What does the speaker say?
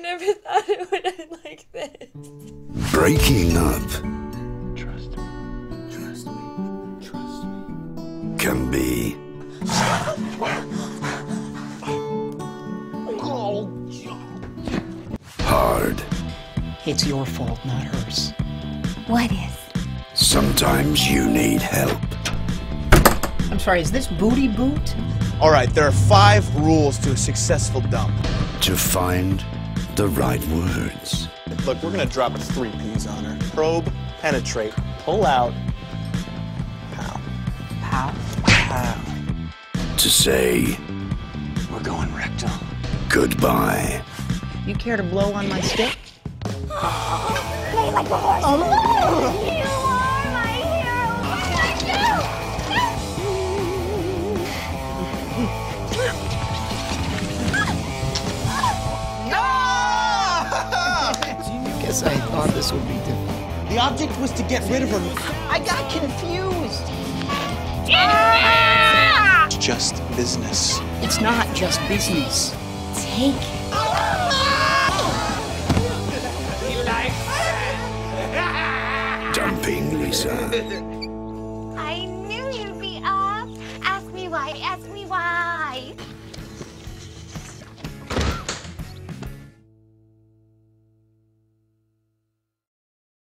never thought it would end like this. Breaking up Trust me. Trust me. Trust me. can be hard. It's your fault, not hers. What is? Sometimes you need help. I'm sorry, is this booty boot? All right, there are five rules to a successful dump. to find the right words. Look, we're gonna drop three P's on her. Probe, penetrate, pull out, pow, How? pow. To say We're going rectal. goodbye. You care to blow on my stick? You are my oh, Guess I thought this would be different. The object was to get rid of her. I got confused. It's just business. It's not just business. Take it. Dumping Lisa. I knew you'd be up. Ask me why. Ask me